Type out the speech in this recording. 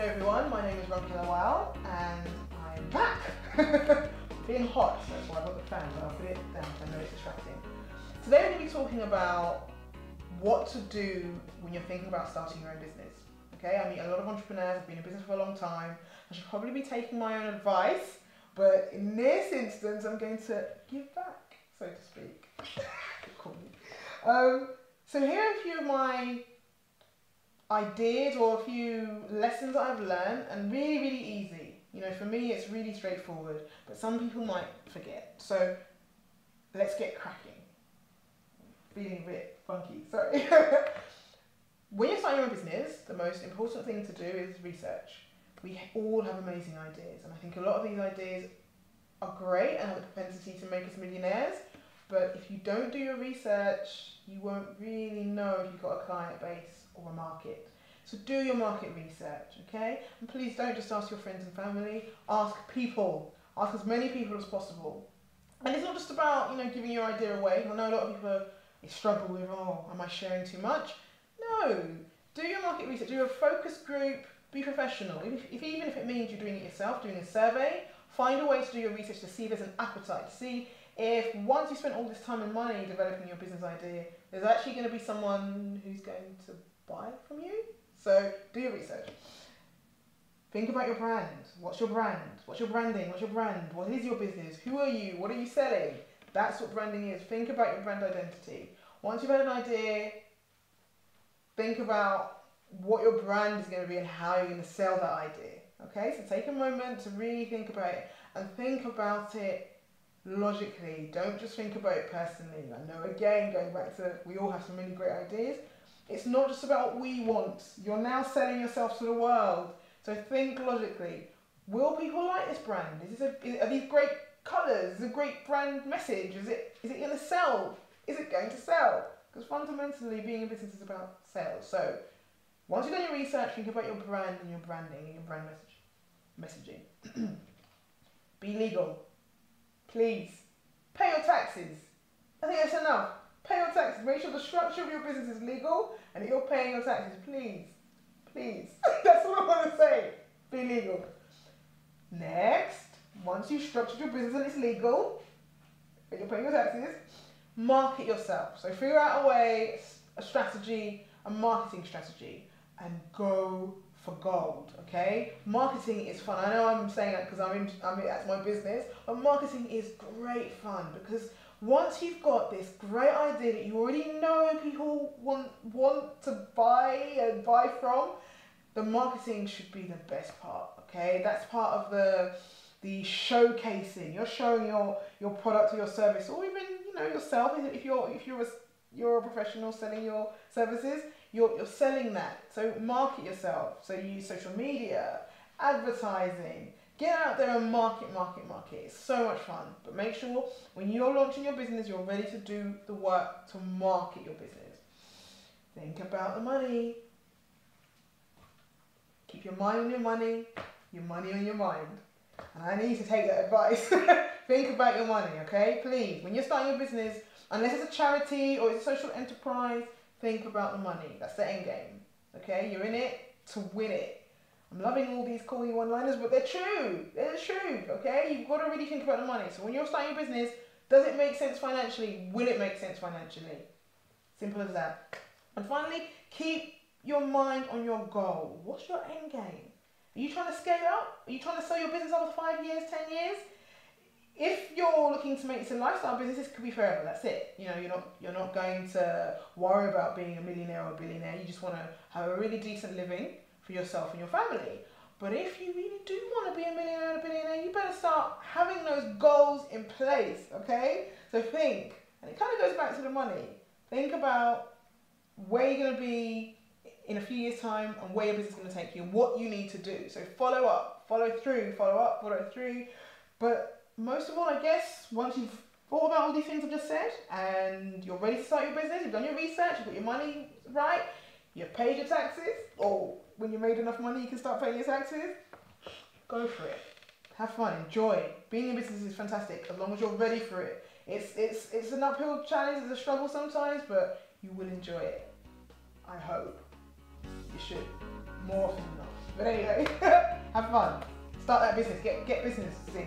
Hello everyone, my name is Ronke Lawal and I'm back. Being hot, so that's why I've got the fan, but I'll put it down I know it's distracting. Today we're going to be talking about what to do when you're thinking about starting your own business. Okay, I meet a lot of entrepreneurs, I've been in business for a long time. I should probably be taking my own advice, but in this instance, I'm going to give back, so to speak. Um, so here are a few of my ideas or a few lessons that I've learned, and really, really easy. You know, for me, it's really straightforward, but some people might forget. So let's get cracking. Feeling a bit funky, sorry. when you're starting your own business, the most important thing to do is research. We all have amazing ideas, and I think a lot of these ideas are great and have the propensity to make us millionaires. But if you don't do your research, you won't really know if you've got a client base or a market. So do your market research, okay? And please don't just ask your friends and family, ask people. Ask as many people as possible. And it's not just about, you know, giving your idea away. I know a lot of people struggle with, oh, am I sharing too much? No. Do your market research, do a focus group, be professional. If, if, even if it means you're doing it yourself, doing a survey, find a way to do your research to see if there's an appetite, see if once you spent all this time and money developing your business idea, there's actually going to be someone who's going to buy from you. So do your research. Think about your brand. What's your brand? What's your branding? What's your brand? What is your business? Who are you? What are you selling? That's what branding is. Think about your brand identity. Once you've had an idea, think about what your brand is going to be and how you're going to sell that idea. Okay, so take a moment to really think about it and think about it logically. Don't just think about it personally. I know again, going back to we all have some really great ideas. It's not just about what we want. You're now selling yourself to the world. So think logically. Will people like this brand? Is this a, are these great colours? Is it a great brand message? Is it is it going to sell? Is it going to sell? Because fundamentally, being a business is about sales. So once you've done your research, think about your brand and your branding and your brand message messaging. Be legal. Please. Pay your taxes. I think that's enough. Pay your taxes. Make sure the structure of your business is legal and that you're paying your taxes. Please. Please. that's all I want to say. Be legal. Next, once you've structured your business and it's legal, and you're paying your taxes, market yourself. So figure out a way, a strategy, a marketing strategy, and go for gold. Okay, marketing is fun. I know I'm saying that because I'm in, I'm that's my business, but marketing is great fun because once you've got this great idea that you already know people want want to buy and buy from, the marketing should be the best part. Okay, that's part of the the showcasing. You're showing your your product or your service, or even you know yourself. If you're if you're a you're a professional selling your services, you're you're selling that. So market yourself. So you use social media, advertising. Get out there and market, market, market. It's so much fun. But make sure when you're launching your business, you're ready to do the work to market your business. Think about the money. Keep your mind on your money, your money on your mind. And I need to take that advice. Think about your money, okay? Please, when you're starting your business, unless it's a charity or it's a social enterprise, think about the money. That's the end game, okay? You're in it to win it. I'm loving all these corny one-liners, but they're true. They're true, okay? You've got to really think about the money. So when you're starting your business, does it make sense financially? Will it make sense financially? Simple as that. And finally, keep your mind on your goal. What's your end game? Are you trying to scale up? Are you trying to sell your business over five years, ten years? If you're looking to make a lifestyle business, this could be forever. That's it. You know, you're not you're not going to worry about being a millionaire or a billionaire. You just want to have a really decent living for yourself and your family. But if you really do want to be a millionaire or a billionaire, you better start having those goals in place. Okay? So think, and it kind of goes back to the money. Think about where you're going to be in a few years' time and where your business is going to take you and what you need to do. So follow up, follow through, follow up, follow through. But most of all, I guess, once you've thought about all these things I've just said and you're ready to start your business, you've done your research, you've got your money right, you've paid your taxes, or when you made enough money, you can start paying your taxes, go for it. Have fun, enjoy. Being in business is fantastic as long as you're ready for it. It's, it's, it's an uphill challenge, it's a struggle sometimes, but you will enjoy it. I hope. You should. More often than not. But anyway, have fun. Start that business. Get get business. See.